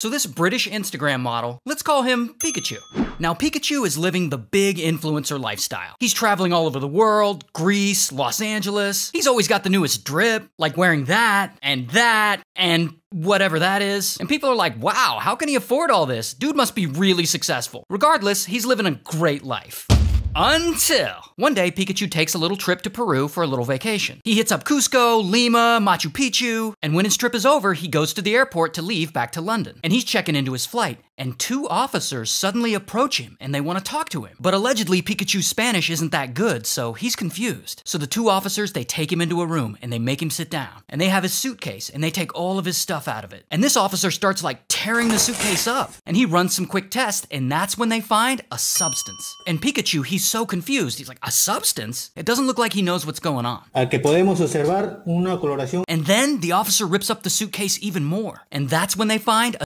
So this British Instagram model, let's call him Pikachu. Now Pikachu is living the big influencer lifestyle. He's traveling all over the world, Greece, Los Angeles. He's always got the newest drip, like wearing that and that and whatever that is. And people are like, wow, how can he afford all this? Dude must be really successful. Regardless, he's living a great life. Until one day, Pikachu takes a little trip to Peru for a little vacation. He hits up Cusco, Lima, Machu Picchu, and when his trip is over, he goes to the airport to leave back to London. And he's checking into his flight, and two officers suddenly approach him and they want to talk to him. But allegedly, Pikachu's Spanish isn't that good, so he's confused. So the two officers, they take him into a room and they make him sit down. And they have his suitcase and they take all of his stuff out of it. And this officer starts like tearing the suitcase up. And he runs some quick tests, and that's when they find a substance. And Pikachu, he's so confused. He's like, a substance? It doesn't look like he knows what's going on. al que podemos observar una coloración And then the officer rips up the suitcase even more. And that's when they find a